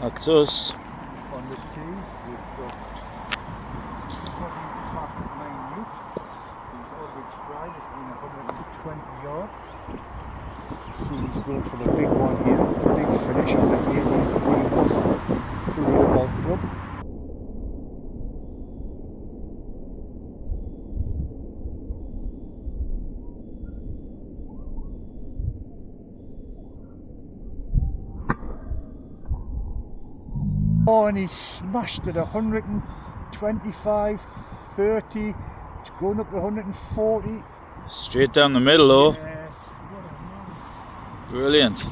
That's us. On the tee, we've got Scotty Market Main Newt, whose average stride has been 120 yards. See, he's going for the big one here, big finish on the 18th Oh, and he smashed it 125, 30, it's going up to 140. Straight down the middle though. Yes, what a man. Brilliant.